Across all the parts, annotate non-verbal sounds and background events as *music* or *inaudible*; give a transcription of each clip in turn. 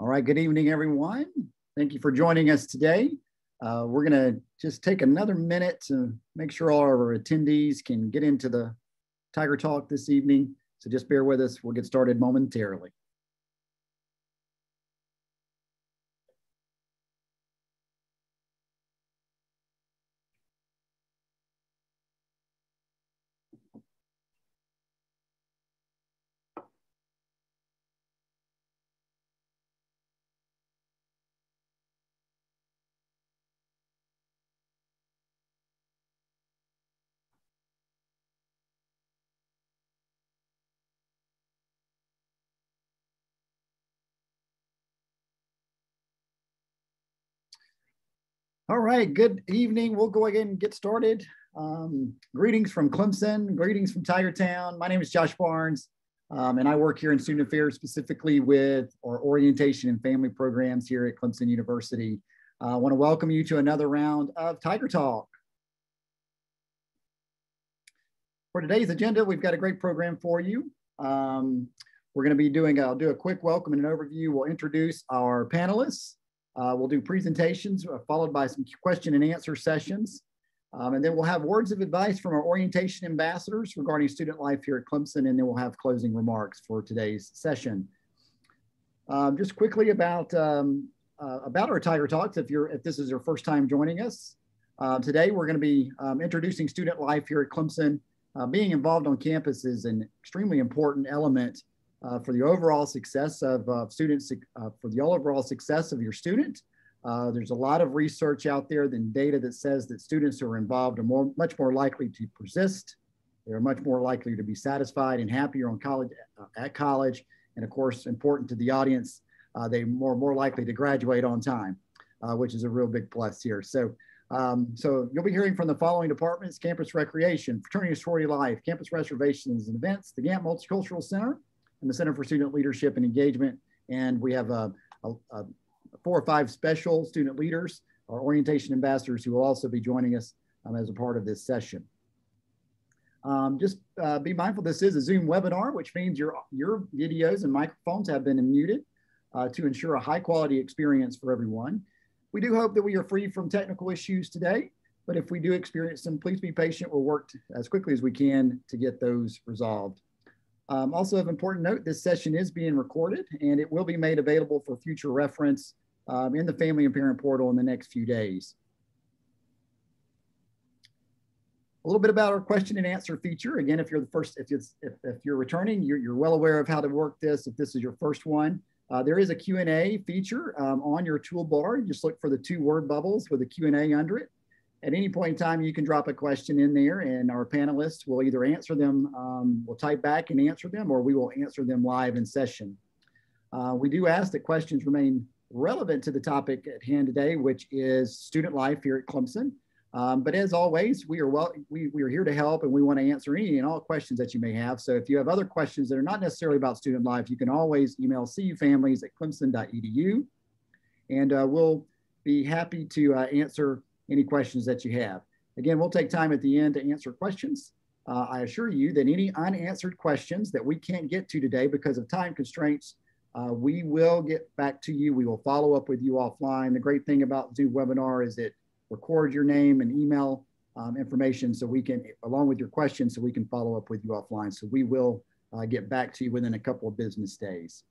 All right, good evening, everyone. Thank you for joining us today. Uh, we're going to just take another minute to make sure all our attendees can get into the Tiger Talk this evening. So just bear with us. We'll get started momentarily. All right, good evening. We'll go ahead and get started. Um, greetings from Clemson, greetings from Tigertown. My name is Josh Barnes, um, and I work here in student affairs specifically with our orientation and family programs here at Clemson University. Uh, I want to welcome you to another round of Tiger Talk. For today's agenda, we've got a great program for you. Um, we're going to be doing, I'll do a quick welcome and an overview. We'll introduce our panelists. Uh, we'll do presentations uh, followed by some question and answer sessions. Um, and then we'll have words of advice from our orientation ambassadors regarding student life here at Clemson. And then we'll have closing remarks for today's session. Um, just quickly about, um, uh, about our Tiger Talks, if, you're, if this is your first time joining us. Uh, today, we're gonna be um, introducing student life here at Clemson. Uh, being involved on campus is an extremely important element uh, for the overall success of uh, students, uh, for the overall success of your student. Uh, there's a lot of research out there than data that says that students who are involved are more, much more likely to persist. They're much more likely to be satisfied and happier on college, uh, at college. And of course, important to the audience, uh, they're more, more likely to graduate on time, which is a real big plus here. So um, so you'll be hearing from the following departments, campus recreation, fraternity sorority life, campus reservations and events, the Gantt Multicultural Center, and the Center for Student Leadership and Engagement. And we have a, a, a four or five special student leaders, our orientation ambassadors who will also be joining us um, as a part of this session. Um, just uh, be mindful this is a Zoom webinar, which means your, your videos and microphones have been muted uh, to ensure a high quality experience for everyone. We do hope that we are free from technical issues today, but if we do experience them, please be patient. We'll work as quickly as we can to get those resolved. Um, also of important note, this session is being recorded and it will be made available for future reference um, in the family and parent portal in the next few days. A little bit about our question and answer feature. Again, if you're the first, if, it's, if, if you're returning, you're, you're well aware of how to work this. If this is your first one, uh, there is a Q&A feature um, on your toolbar. You just look for the two word bubbles with a Q&A under it at any point in time, you can drop a question in there and our panelists will either answer them, um, we'll type back and answer them, or we will answer them live in session. Uh, we do ask that questions remain relevant to the topic at hand today, which is student life here at Clemson. Um, but as always, we are well, we, we are here to help and we want to answer any and all questions that you may have. So if you have other questions that are not necessarily about student life, you can always email cufamilies at clemson.edu and uh, we'll be happy to uh, answer any questions that you have. Again, we'll take time at the end to answer questions. Uh, I assure you that any unanswered questions that we can't get to today because of time constraints, uh, we will get back to you. We will follow up with you offline. The great thing about Zoom webinar is it records your name and email um, information so we can, along with your questions, so we can follow up with you offline. So we will uh, get back to you within a couple of business days.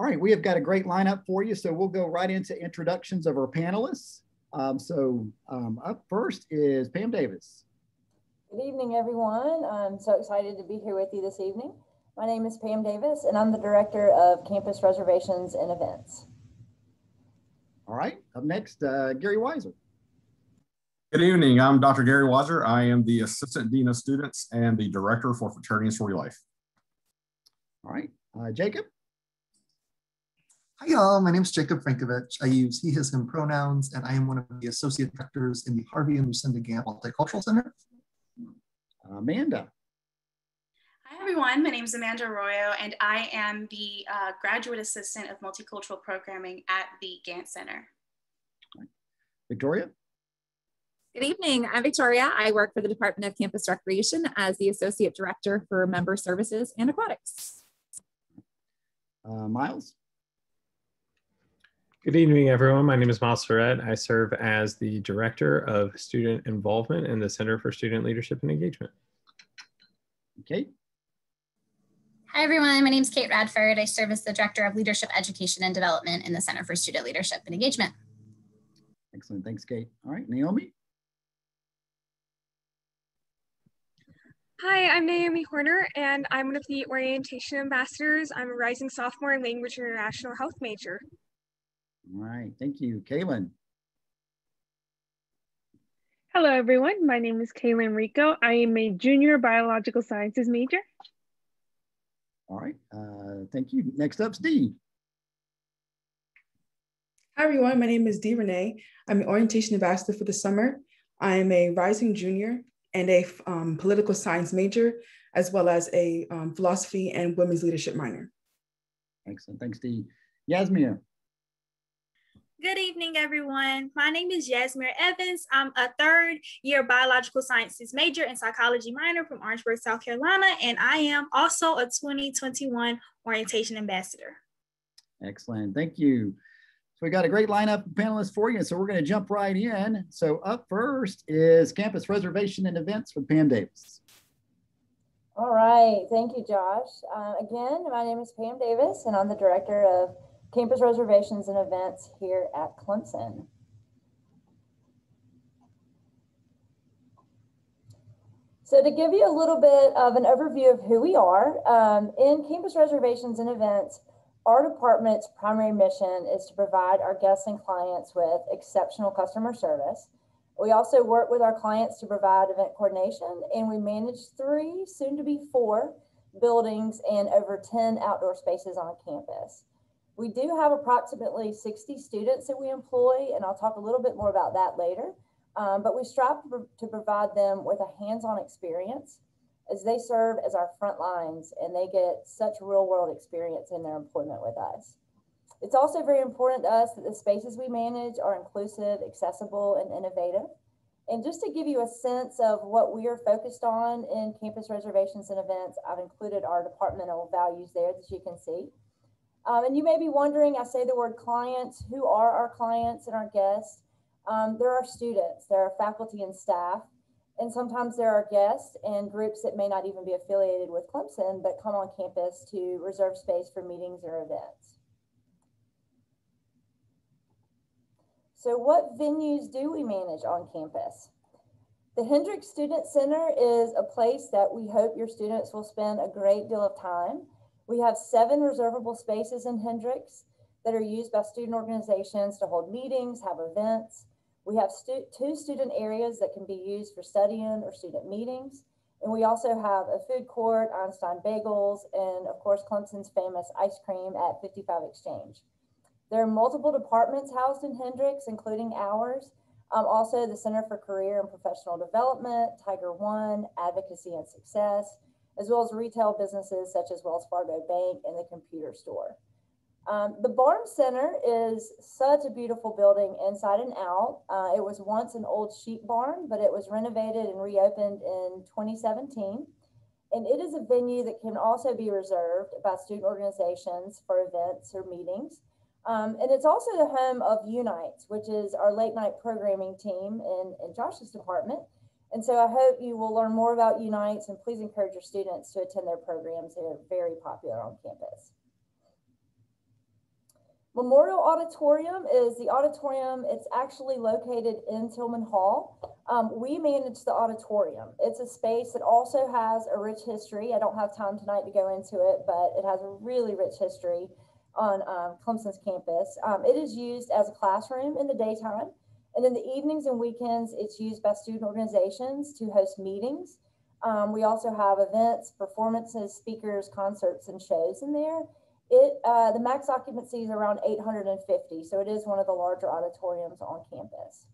All right, we have got a great lineup for you. So we'll go right into introductions of our panelists. Um, so um, up first is Pam Davis. Good evening, everyone. I'm so excited to be here with you this evening. My name is Pam Davis, and I'm the Director of Campus Reservations and Events. All right, up next, uh, Gary Weiser. Good evening. I'm Dr. Gary Weiser. I am the Assistant Dean of Students and the Director for Fraternity and Sorority Life. All right, uh, Jacob. Hi, y'all. My name is Jacob Frankovich. I use he, his, him pronouns, and I am one of the associate directors in the Harvey and Lucinda Gantt Multicultural Center. Amanda. Hi, everyone. My name is Amanda Arroyo, and I am the uh, graduate assistant of multicultural programming at the Gantt Center. Victoria. Good evening. I'm Victoria. I work for the Department of Campus Recreation as the Associate Director for Member Services and Aquatics. Uh, Miles? Good evening, everyone. My name is Miles Ferret. I serve as the Director of Student Involvement in the Center for Student Leadership and Engagement. Okay. Hi, everyone. My name is Kate Radford. I serve as the Director of Leadership Education and Development in the Center for Student Leadership and Engagement. Excellent. Thanks, Kate. All right, Naomi? Hi, I'm Naomi Horner, and I'm one of the orientation ambassadors. I'm a rising sophomore in language and international health major. All right, thank you. Kaylin? Hello, everyone. My name is Kaylin Rico. I am a junior biological sciences major. All right, uh, thank you. Next up, Steve. Hi, everyone. My name is Dee Renee. I'm an orientation ambassador for the summer. I am a rising junior and a um, political science major, as well as a um, philosophy and women's leadership minor. Excellent. Thanks, Steve. Yasmir. Good evening, everyone. My name is Yasmir Evans. I'm a third year biological sciences major and psychology minor from Orangeburg, South Carolina, and I am also a 2021 orientation ambassador. Excellent. Thank you. So we got a great lineup of panelists for you. So we're going to jump right in. So up first is campus reservation and events with Pam Davis. All right. Thank you, Josh. Uh, again, my name is Pam Davis, and I'm the director of campus reservations and events here at Clemson. So to give you a little bit of an overview of who we are, um, in campus reservations and events, our department's primary mission is to provide our guests and clients with exceptional customer service. We also work with our clients to provide event coordination, and we manage three, soon to be four, buildings and over 10 outdoor spaces on campus. We do have approximately 60 students that we employ, and I'll talk a little bit more about that later. Um, but we strive to, provide them with a hands-on experience as they serve as our front lines and they get such real world experience in their employment with us. It's also very important to us that the spaces we manage are inclusive, accessible, and innovative. And just to give you a sense of what we are focused on in campus reservations and events, I've included our departmental values there that you can see. Um, and you may be wondering, I say the word clients, who are our clients and our guests? Um, there are students, there are faculty and staff, and sometimes there are guests and groups that may not even be affiliated with Clemson, but come on campus to reserve space for meetings or events. So what venues do we manage on campus? The Hendricks Student Center is a place that we hope your students will spend a great deal of time. We have seven reservable spaces in Hendricks that are used by student organizations to hold meetings, have events, we have stu two student areas that can be used for studying or student meetings. And we also have a food court, Einstein Bagels, and of course, Clemson's famous ice cream at 55 Exchange. There are multiple departments housed in Hendricks, including ours. Um, also, the Center for Career and Professional Development, Tiger One, Advocacy and Success, as well as retail businesses such as Wells Fargo Bank and the computer store. Um, the Barn Center is such a beautiful building inside and out. Uh, it was once an old sheep barn, but it was renovated and reopened in 2017. And it is a venue that can also be reserved by student organizations for events or meetings. Um, and it's also the home of Unites, which is our late night programming team in, in Josh's department. And so I hope you will learn more about Unites and please encourage your students to attend their programs. They're very popular on campus. Memorial Auditorium is the auditorium. It's actually located in Tillman Hall. Um, we manage the auditorium. It's a space that also has a rich history. I don't have time tonight to go into it, but it has a really rich history on um, Clemson's campus. Um, it is used as a classroom in the daytime. And in the evenings and weekends, it's used by student organizations to host meetings. Um, we also have events, performances, speakers, concerts, and shows in there. It uh, the max occupancy is around 850, so it is one of the larger auditoriums on campus.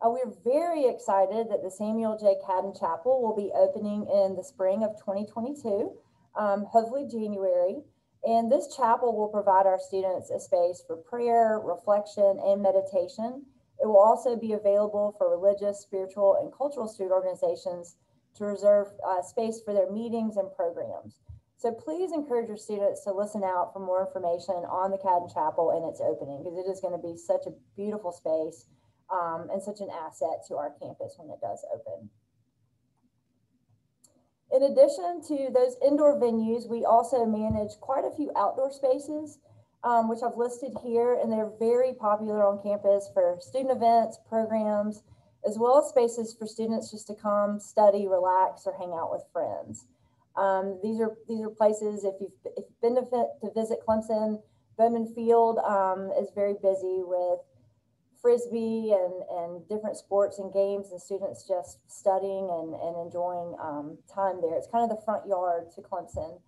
Uh, we're very excited that the Samuel J. Cadden Chapel will be opening in the spring of 2022, um, hopefully January. And this chapel will provide our students a space for prayer, reflection, and meditation. It will also be available for religious, spiritual, and cultural student organizations to reserve uh, space for their meetings and programs. So please encourage your students to listen out for more information on the Cadden Chapel and its opening because it is going to be such a beautiful space um, and such an asset to our campus when it does open. In addition to those indoor venues, we also manage quite a few outdoor spaces, um, which I've listed here, and they're very popular on campus for student events, programs, as well as spaces for students just to come, study, relax, or hang out with friends. Um, these are these are places. If you've, if you've been to, to visit Clemson, Bowman Field um, is very busy with frisbee and, and different sports and games and students just studying and, and enjoying um, time there. It's kind of the front yard to Clemson.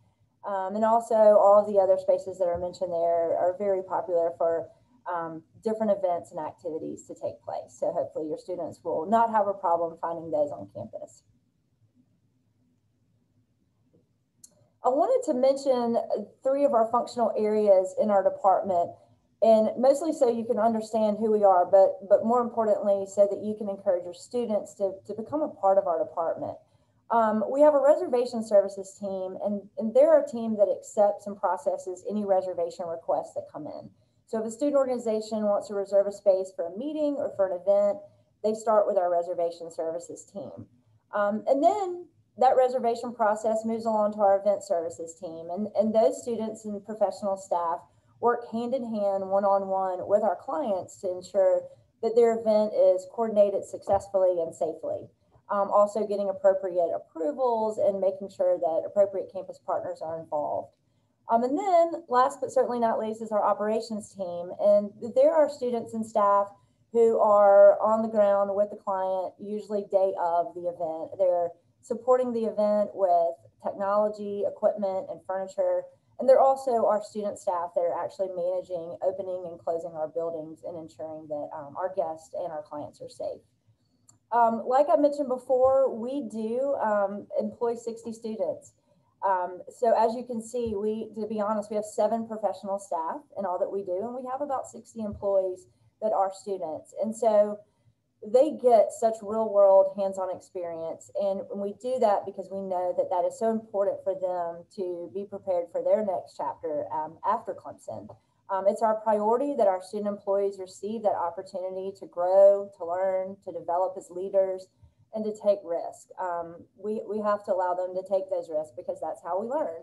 Um, and also all of the other spaces that are mentioned there are very popular for um, different events and activities to take place. So hopefully your students will not have a problem finding those on campus. I wanted to mention three of our functional areas in our department and mostly so you can understand who we are, but but more importantly, so that you can encourage your students to, to become a part of our department. Um, we have a reservation services team, and, and they're a team that accepts and processes any reservation requests that come in. So if a student organization wants to reserve a space for a meeting or for an event, they start with our reservation services team. Um, and then that reservation process moves along to our event services team. And, and those students and professional staff work hand in hand, one on one with our clients to ensure that their event is coordinated successfully and safely. Um, also, getting appropriate approvals and making sure that appropriate campus partners are involved. Um, and then, last but certainly not least, is our operations team. And there are students and staff who are on the ground with the client, usually day of the event. They're supporting the event with technology, equipment, and furniture. And they're also our student staff that are actually managing opening and closing our buildings and ensuring that um, our guests and our clients are safe. Um, like I mentioned before, we do um, employ 60 students. Um, so as you can see, we, to be honest, we have seven professional staff in all that we do, and we have about 60 employees that are students. And so they get such real world hands-on experience and we do that because we know that that is so important for them to be prepared for their next chapter um, after clemson um, it's our priority that our student employees receive that opportunity to grow to learn to develop as leaders and to take risk um, we, we have to allow them to take those risks because that's how we learn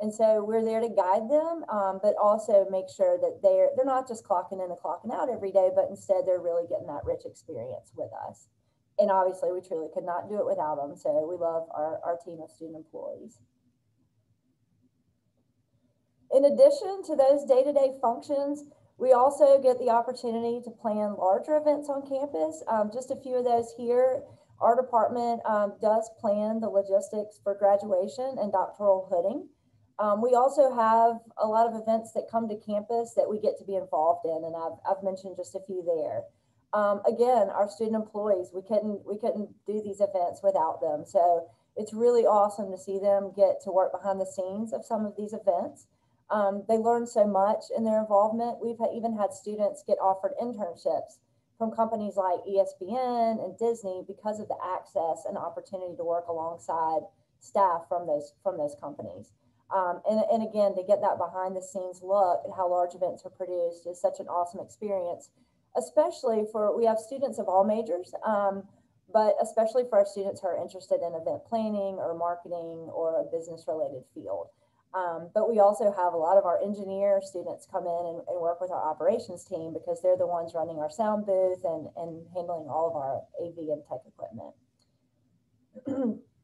and so we're there to guide them, um, but also make sure that they're they're not just clocking in and clocking out every day, but instead they're really getting that rich experience with us. And obviously, we truly could not do it without them. So we love our, our team of student employees. In addition to those day-to-day -day functions, we also get the opportunity to plan larger events on campus. Um, just a few of those here. Our department um, does plan the logistics for graduation and doctoral hooding. Um, we also have a lot of events that come to campus that we get to be involved in, and I've, I've mentioned just a few there. Um, again, our student employees, we couldn't we couldn't do these events without them. So it's really awesome to see them get to work behind the scenes of some of these events. Um, they learn so much in their involvement. We've even had students get offered internships from companies like ESPN and Disney because of the access and opportunity to work alongside staff from those from those companies. Um, and, and again, to get that behind the scenes look at how large events are produced is such an awesome experience, especially for, we have students of all majors, um, but especially for our students who are interested in event planning or marketing or a business related field. Um, but we also have a lot of our engineer students come in and, and, work with our operations team because they're the ones running our sound booth and, and handling all of our AV and tech equipment. *clears throat*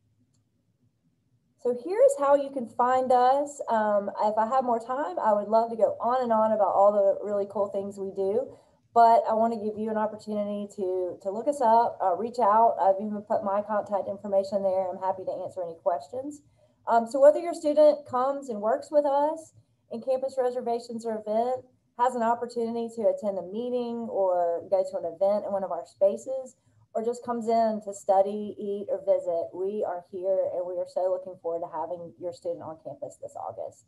So here's how you can find us. Um, if I have more time, I would love to go on and on about all the really cool things we do, but I want to give you an opportunity to, to look us up, uh, reach out. I've even put my contact information there. I'm happy to answer any questions. Um, so whether your student comes and works with us in campus reservations or event, has an opportunity to attend a meeting or go to an event in one of our spaces, or just comes in to study, eat, or visit, we are here and we are so looking forward to having your student on campus this August.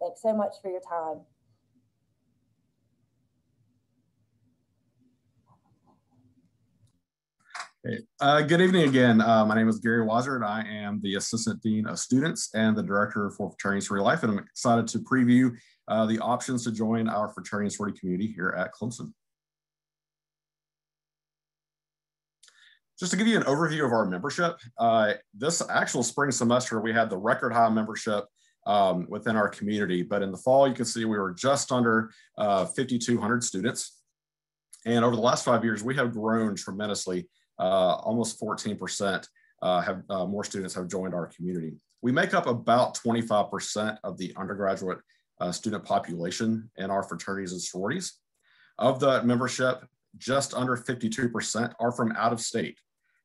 Thanks so much for your time. Okay. Uh, good evening again. Uh, my name is Gary Weiser. I am the Assistant Dean of Students and the Director for Fraternity Sorority Life, and I'm excited to preview uh, the options to join our fraternity and sorority community here at Clemson. Just to give you an overview of our membership, uh, this actual spring semester, we had the record high membership um, within our community. But in the fall, you can see we were just under uh, 5,200 students. And over the last five years, we have grown tremendously. Uh, almost 14% uh, have uh, more students have joined our community. We make up about 25% of the undergraduate student population in our fraternities and sororities. Of the membership, just under 52% are from out of state.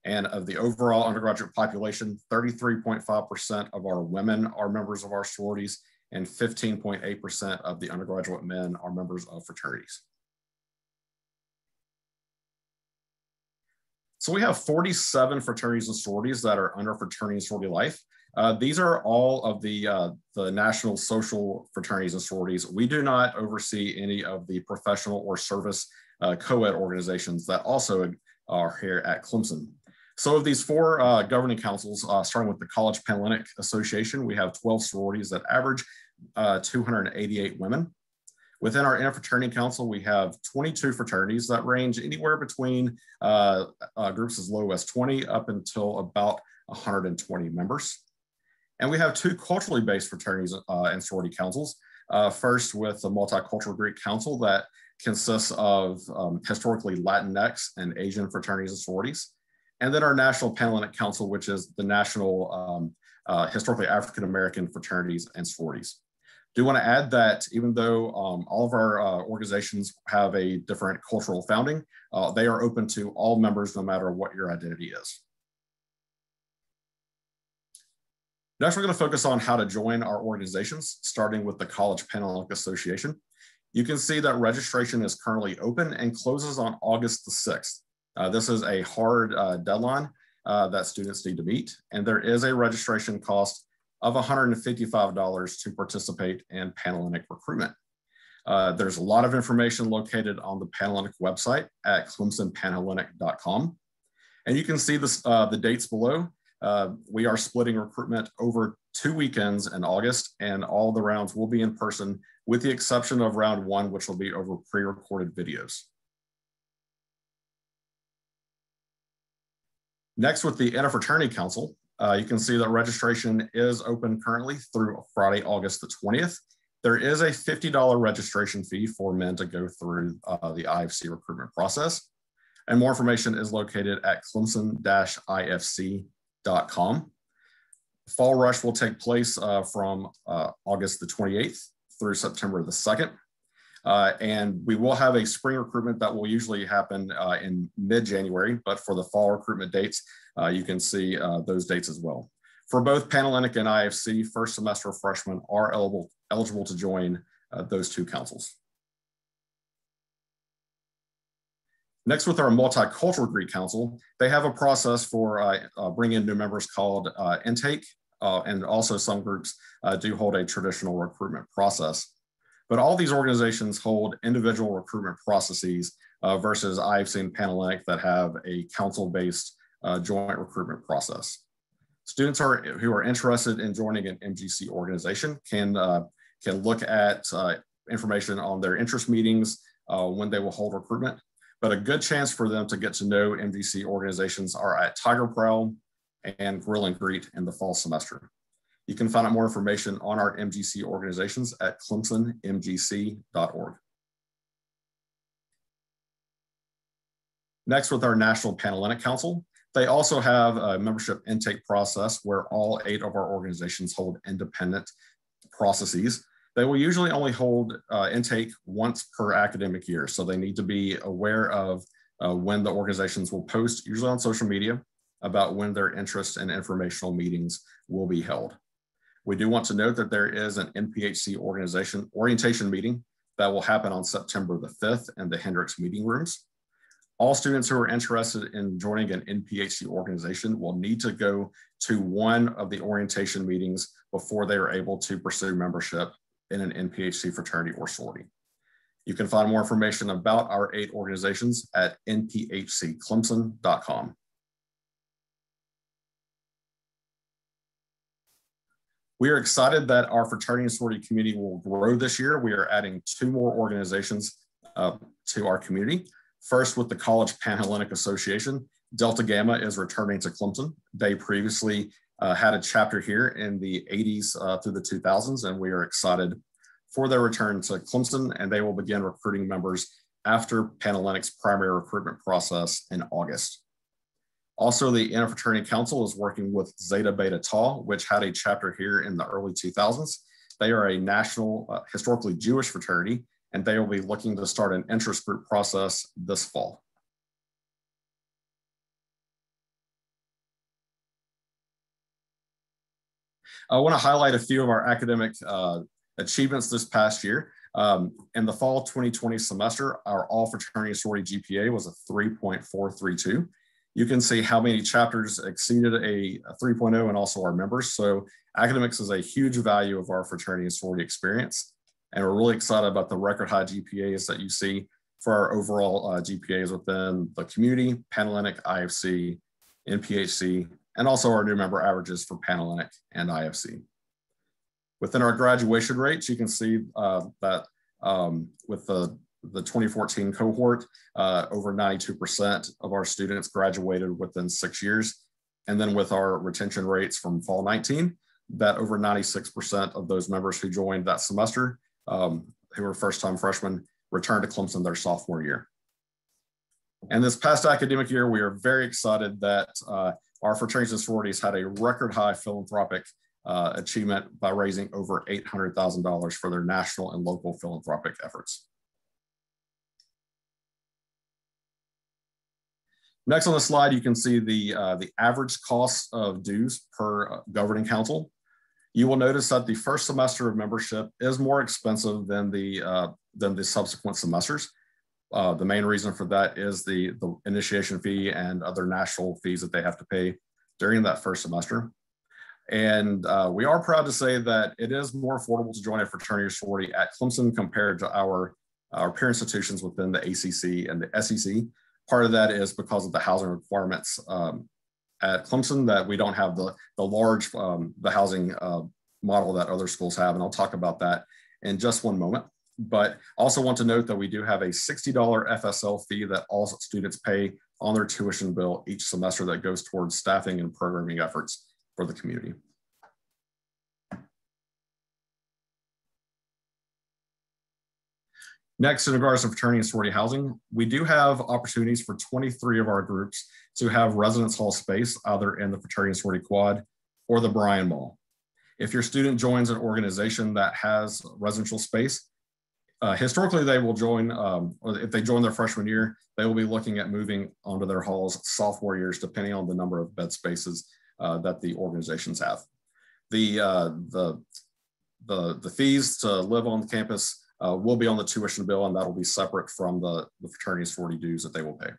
And of the overall undergraduate population, 33.5% of our women are members of our sororities, and 15.8% of the undergraduate men are members of fraternities. So we have 47 fraternities and sororities that are under fraternity and sorority life. Uh, these are all of the, uh, the national social fraternities and sororities. We do not oversee any of the professional or service uh, co-ed organizations that also are here at Clemson. So of these four uh, governing councils, uh, starting with the College Panhellenic Association, we have 12 sororities that average uh, 288 women. Within our interfraternity council, we have 22 fraternities that range anywhere between uh, uh, groups as low as 20 up until about 120 members. And we have two culturally based fraternities uh, and sorority councils. first with the Multicultural Greek Council that consists of um, historically Latinx and Asian fraternities and sororities and then our National Panhellenic Council, which is the national um, uh, historically African American fraternities and sororities. Do want to add that even though um, all of our uh, organizations have a different cultural founding, uh, they are open to all members no matter what your identity is. Next, we're going to focus on how to join our organizations, starting with the College Panhellenic Association. You can see that registration is currently open and closes on August the 6th. Uh, this is a hard uh, deadline uh, that students need to meet, and there is a registration cost of $155 to participate in Panhellenic recruitment. Uh, there's a lot of information located on the Panhellenic website at clemsonpanhellenic.com. And you can see this, uh, the dates below. Uh, we are splitting recruitment over two weekends in August, and all the rounds will be in person, with the exception of round one, which will be over pre-recorded videos. Next, with the Interfraternity Council, uh, you can see that registration is open currently through Friday, August the 20th. There is a $50 registration fee for men to go through uh, the IFC recruitment process. And more information is located at clemson-ifc.com. Fall Rush will take place uh, from uh, August the 28th through September the 2nd. Uh, and we will have a spring recruitment that will usually happen uh, in mid-January, but for the fall recruitment dates, uh, you can see uh, those dates as well. For both Panhellenic and IFC, first semester freshmen are eligible, eligible to join uh, those two councils. Next, with our Multicultural Greek Council, they have a process for uh, bringing in new members called intake, and also some groups do hold a traditional recruitment process. But all these organizations hold individual recruitment processes uh, versus IFC Panhellenic that have a council-based uh, joint recruitment process. Students are, who are interested in joining an MGC organization can, uh, can look at uh, information on their interest meetings uh, when they will hold recruitment. But a good chance for them to get to know MGC organizations are at Tiger Prowl and Grill and Greet in the fall semester. You can find out more information on our MGC organizations at clemsonmgc.org. Next, with our National Panhellenic Council, they also have a membership intake process where all eight of our organizations hold independent processes. They will usually only hold uh, intake once per academic year. So they need to be aware of uh, when the organizations will post, usually on social media, about when their interest and informational meetings will be held. We do want to note that there is an NPHC organization orientation meeting that will happen on September the 5th in the Hendricks meeting rooms. All students who are interested in joining an NPHC organization will need to go to one of the orientation meetings before they are able to pursue membership in an NPHC fraternity or sorority. You can find more information about our eight organizations at nphcclemson.com. We are excited that our fraternity and sorority community will grow this year. We are adding two more organizations uh, to our community. First, with the College Panhellenic Association, Delta Gamma is returning to Clemson. They previously uh, had a chapter here in the 80s uh, through the 2000s, and we are excited for their return to Clemson, and they will begin recruiting members after Panhellenic's primary recruitment process in August. Also, the Interfraternity Council is working with Zeta Beta Tau, which had a chapter here in the early 2000s. They are a national, uh, historically Jewish fraternity, and they will be looking to start an interest group process this fall. I want to highlight a few of our academic uh, achievements this past year. Um, in the fall 2020 semester, our all fraternity sorority GPA was a 3.432. You can see how many chapters exceeded a, a 3.0 and also our members. So academics is a huge value of our fraternity and sorority experience. And we're really excited about the record high GPAs that you see for our overall uh, GPAs within the community, Panhellenic, IFC, NPHC, and also our new member averages for Panhellenic and IFC. Within our graduation rates, you can see uh, that um, with the, the 2014 cohort, uh, over 92% of our students graduated within six years. And then with our retention rates from fall 19, that over 96% of those members who joined that semester, um, who were first time freshmen, returned to Clemson their sophomore year. And this past academic year, we are very excited that uh, our fraternities and sororities had a record high philanthropic uh, achievement by raising over $800,000 for their national and local philanthropic efforts. Next on the slide, you can see the, uh, the average cost of dues per uh, governing council. You will notice that the first semester of membership is more expensive than the, uh, than the subsequent semesters. Uh, the main reason for that is the, the initiation fee and other national fees that they have to pay during that first semester. And uh, we are proud to say that it is more affordable to join a fraternity or sorority at Clemson compared to our, our peer institutions within the ACC and the SEC. Part of that is because of the housing requirements um, at Clemson that we don't have the, the large, um, the housing uh, model that other schools have. And I'll talk about that in just one moment. But also want to note that we do have a $60 FSL fee that all students pay on their tuition bill each semester that goes towards staffing and programming efforts for the community. Next, in regards to fraternity and sorority housing, we do have opportunities for 23 of our groups to have residence hall space, either in the fraternity and sorority quad or the Bryan Mall. If your student joins an organization that has residential space, uh, historically they will join, um, or if they join their freshman year, they will be looking at moving onto their halls sophomore years, depending on the number of bed spaces uh, that the organizations have. The, uh, the, the, the fees to live on campus uh, will be on the tuition bill and that'll be separate from the, the fraternity's 40 dues that they will pay.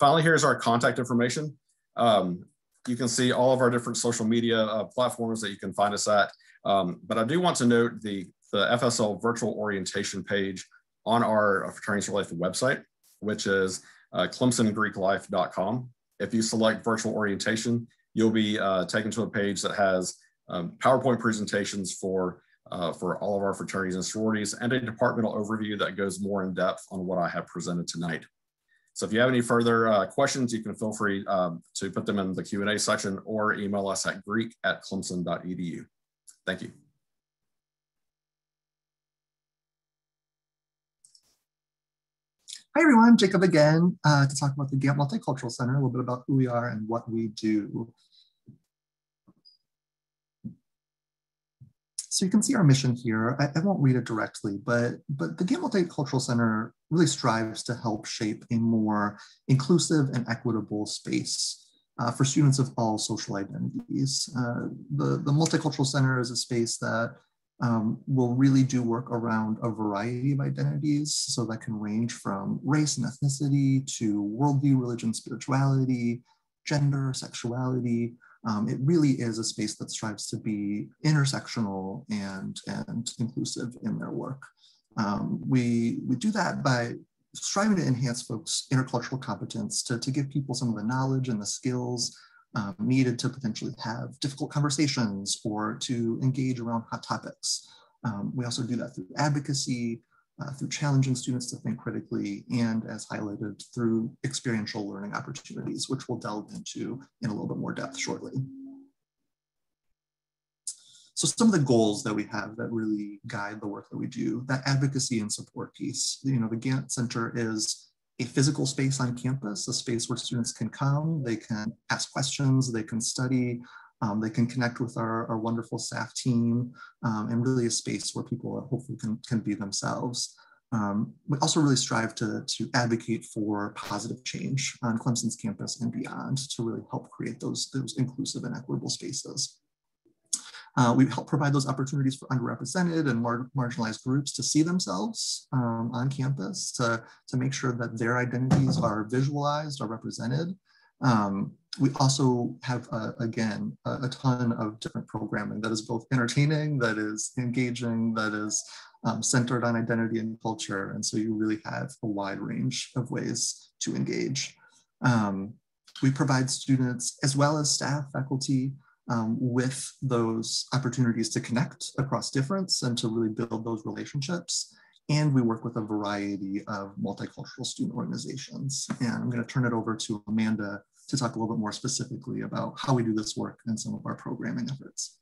Finally, here's our contact information. Um, you can see all of our different social media uh, platforms that you can find us at. Um, but I do want to note the, the FSL virtual orientation page on our Fraternity Sorority Life website, which is uh, clemsongreeklife.com. If you select virtual orientation, you'll be uh, taken to a page that has um, PowerPoint presentations for, uh, for all of our fraternities and sororities and a departmental overview that goes more in depth on what I have presented tonight. So if you have any further uh, questions, you can feel free um, to put them in the Q&A section or email us at greek at clemson.edu. Thank you. Hi everyone, Jacob again uh, to talk about the Gantt Multicultural Center, a little bit about who we are and what we do. So you can see our mission here. I, I won't read it directly, but, but the Gantt Cultural Center really strives to help shape a more inclusive and equitable space uh, for students of all social identities. Uh, the, the Multicultural Center is a space that um, will really do work around a variety of identities. So that can range from race and ethnicity to worldview, religion, spirituality, gender, sexuality. Um, it really is a space that strives to be intersectional and, and inclusive in their work. Um, we, we do that by striving to enhance folks' intercultural competence, to, to give people some of the knowledge and the skills um, needed to potentially have difficult conversations or to engage around hot topics. Um, we also do that through advocacy, uh, through challenging students to think critically, and as highlighted through experiential learning opportunities, which we'll delve into in a little bit more depth shortly. So some of the goals that we have that really guide the work that we do, that advocacy and support piece, you know, the Gantt Center is a physical space on campus, a space where students can come, they can ask questions, they can study, um, they can connect with our, our wonderful staff team, um, and really a space where people hopefully can, can be themselves. Um, we also really strive to, to advocate for positive change on Clemson's campus and beyond to really help create those, those inclusive and equitable spaces. Uh, we help provide those opportunities for underrepresented and mar marginalized groups to see themselves um, on campus, to, to make sure that their identities are visualized or represented. Um, we also have, uh, again, a, a, ton of different programming that is both entertaining, that is engaging, that is um, centered on identity and culture. And so you really have a wide range of ways to engage. Um, we provide students as well as staff, faculty, um, with those opportunities to connect across difference and to really build those relationships. And we work with a variety of multicultural student organizations. And I'm going to turn it over to Amanda to talk a little bit more specifically about how we do this work and some of our programming efforts.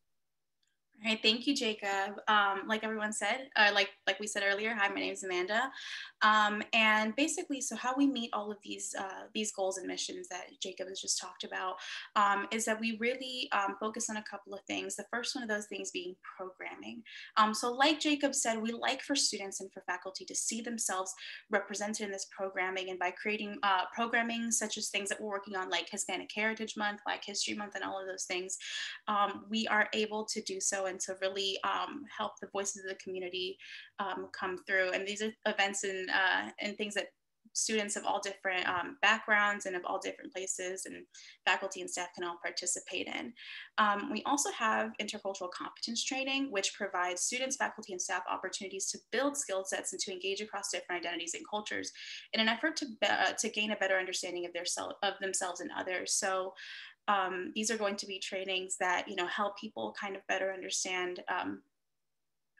All right, thank you, Jacob. Um, like everyone said, uh, like like we said earlier, hi, my name is Amanda. Um, and basically, so how we meet all of these uh, these goals and missions that Jacob has just talked about um, is that we really um, focus on a couple of things. The first one of those things being programming. Um, so, like Jacob said, we like for students and for faculty to see themselves represented in this programming, and by creating uh, programming such as things that we're working on, like Hispanic Heritage Month, Black History Month, and all of those things, um, we are able to do so and to really um, help the voices of the community come through. And these are events and, uh, and things that students of all different um, backgrounds and of all different places and faculty and staff can all participate in. Um, we also have intercultural competence training, which provides students, faculty, and staff opportunities to build skill sets and to engage across different identities and cultures in an effort to, uh, to gain a better understanding of, their self, of themselves and others. So um, these are going to be trainings that you know help people kind of better understand um,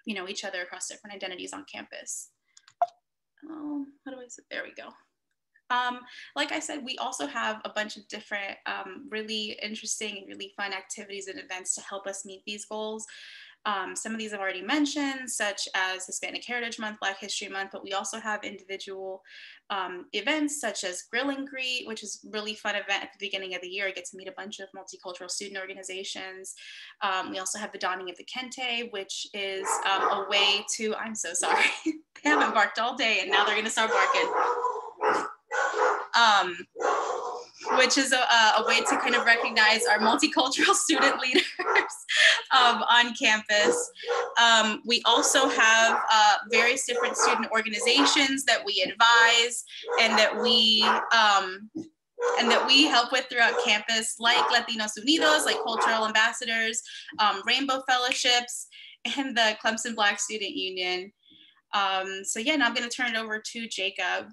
you know each other across different identities on campus. Oh, how do I say? There we go. Um, like I said, we also have a bunch of different um, really interesting and really fun activities and events to help us meet these goals. Um, some of these I've already mentioned, such as Hispanic Heritage Month, Black History Month, but we also have individual um, events such as Grill and Greet, which is really fun event at the beginning of the year. I get to meet a bunch of multicultural student organizations. Um, we also have the Donning of the Kente, which is um, a way to, I'm so sorry, *laughs* they haven't barked all day and now they're gonna start barking. Which is a, a, way to kind of recognize our multicultural *laughs* student leaders um, on campus. Um, we also have uh, various different student organizations that we advise and that we um, and that we help with throughout campus, like Latinos Unidos, like cultural ambassadors, um, Rainbow Fellowships, and the Clemson Black Student Union. Um, so yeah, now I'm going to turn it over to Jacob.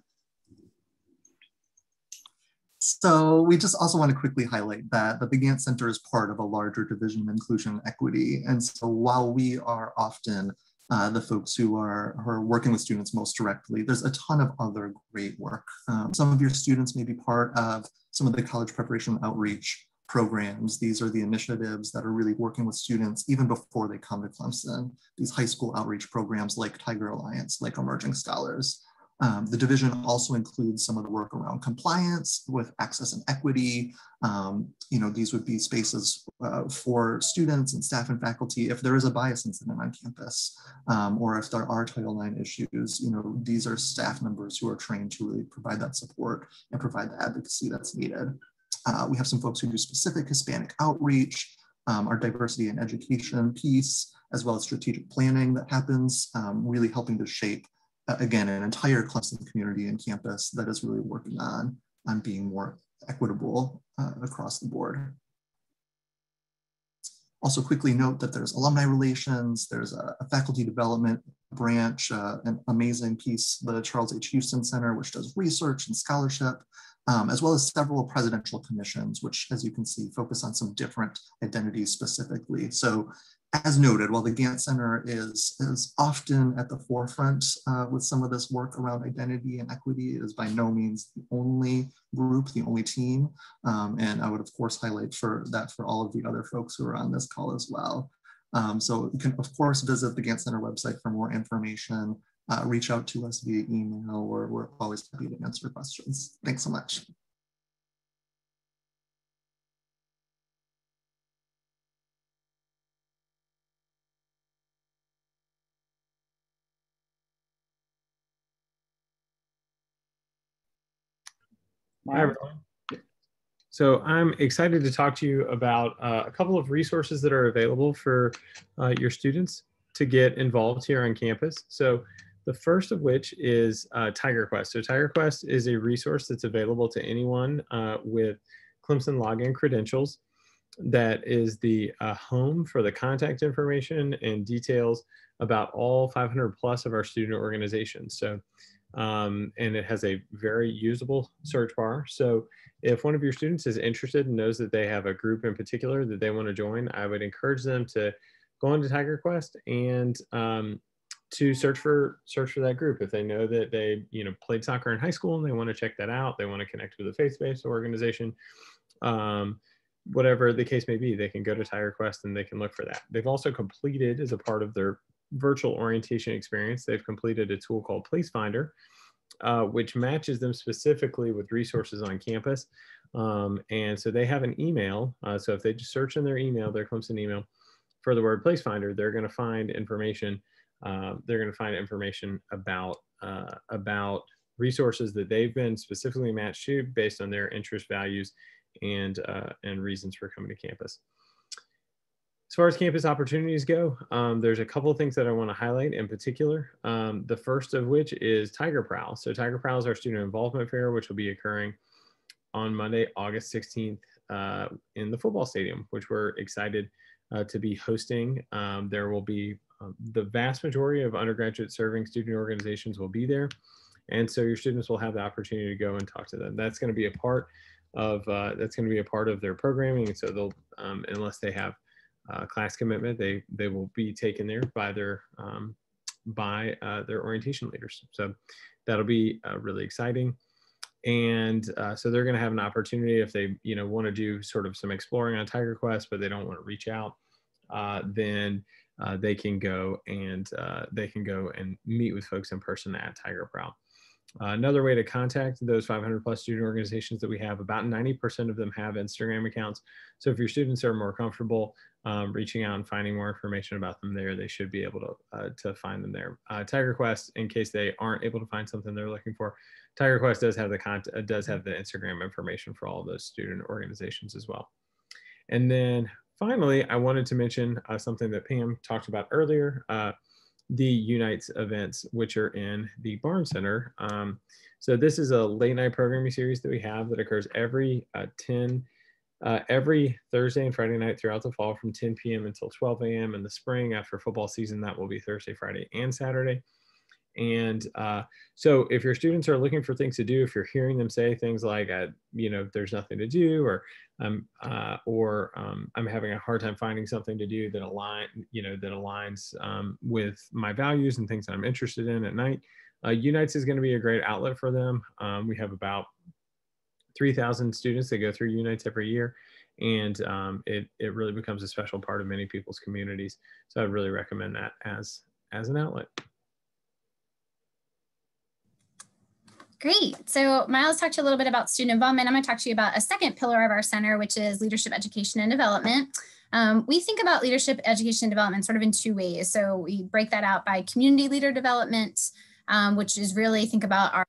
So we just also want to quickly highlight that, the Gantt Center is part of a larger division of inclusion and equity. And so while we are often uh, the folks who are, who are working with students most directly, there's a ton of other great work. Um, some of your students may be part of some of the college preparation outreach programs. These are the initiatives that are really working with students even before they come to Clemson. These high school outreach programs like Tiger Alliance, like Emerging Scholars. Um, the division also includes some of the work around compliance with access and equity. Um, you know, these would be spaces uh, for students and staff and faculty if there is a bias incident on campus, um, or if there are Title IX issues, you know, these are staff members who are trained to really provide that support and provide the advocacy that's needed. Uh, we have some folks who do specific Hispanic outreach, um, our diversity and education piece, as well as strategic planning that happens, um, really helping to shape again, an entire Clemson community and campus that is really working on, on being more equitable uh, across the board. Also quickly note that there's alumni relations, there's a, a faculty development branch, uh, an amazing piece, the Charles H. Houston Center, which does research and scholarship. um, as well as several presidential commissions, which as you can see, focus on some different identities specifically. So as noted, while the Gantt Center is, is often at the forefront uh, with some of this work around identity and equity, it is by no means the only group, the only team. Um, and I would of course highlight for that for all of the other folks who are on this call as well. Um, so you can of course visit the Gantt Center website for more information, uh, reach out to us via email, or we're always happy to answer questions. Thanks so much. Hi, everyone. So I'm excited to talk to you about uh, a couple of resources that are available for uh, your students to get involved here on campus. So the first of which is uh, TigerQuest. So TigerQuest is a resource that's available to anyone uh, with Clemson login credentials that is the uh, home for the contact information and details about all 500 plus of our student organizations. So um, and it has a very usable search bar. So if one of your students is interested and knows that they have a group in particular that they want to join, I would encourage them to go into TigerQuest and um, to search for search for that group. If they know that they you know played soccer in high school and they want to check that out, they want to connect with a faith-based organization. Um, whatever the case may be, they can go to TigerQuest and they can look for that. They've also completed as a part of their virtual orientation experience, they've completed a tool called PlaceFinder, uh, which matches them specifically with resources on campus. Um, and so they have an email. Uh, so if they just search in their email, their Clemson email for the word PlaceFinder, they're going to find information. Uh, they're going to find information about uh, about resources that they've been specifically matched to based on their interest values and uh, and reasons for coming to campus. As far as campus opportunities go, um, there's a couple of things that I want to highlight in particular. Um, the first of which is Tiger Prowl. So Tiger Prowl is our student involvement fair, which will be occurring on Monday, August 16th uh, in the football stadium, which we're excited uh, to be hosting. Um, there will be um, the vast majority of undergraduate serving student organizations will be there. And so your students will have the opportunity to go and talk to them. That's going to be a part of, uh, that's going to be a part of their programming. So they'll, um, unless they have uh, class commitment, they they will be taken there by their um, by uh, their orientation leaders. So that'll be uh, really exciting. And uh, so they're going to have an opportunity if they you know want to do sort of some exploring on Tiger Quest, but they don't want to reach out, uh, then uh, they can go and they can go and meet with folks in person at Tiger Prowl. Another way to contact those 500 plus student organizations that we have, about 90% of them have Instagram accounts. So if your students are more comfortable um, reaching out and finding more information about them there, they should be able to, uh, to find them there. Uh, TigerQuest, in case they aren't able to find something they're looking for, Tiger TigerQuest does have the content, uh, does have the Instagram information for all those student organizations as well. And then finally, I wanted to mention uh, something that Pam talked about earlier. Uh, the Unites events, which are in the Barn Center. Um, so this is a late night programming series that we have that occurs every uh, 10, uh, every Thursday and Friday night throughout the fall from 10 p.m. until 12 a.m. In the spring after football season, that will be Thursday, Friday, and Saturday. And uh, so if your students are looking for things to do, if you're hearing them say things like, uh, you know, there's nothing to do, or, um, uh, or um, I'm having a hard time finding something to do that align, you know, that aligns um, with my values and things that I'm interested in at night, uh, Unites is going to be a great outlet for them. Um, we have about 3,000 students that go through Unites every year and um, it, it really becomes a special part of many people's communities. So I'd really recommend that as, as an outlet. Great. So Miles talked to you a little bit about student involvement. I'm going to talk to you about a second pillar of our center, which is leadership education and development. Um, we think about leadership education and development sort of in two ways. So we break that out by community leader development, um, which is really think about our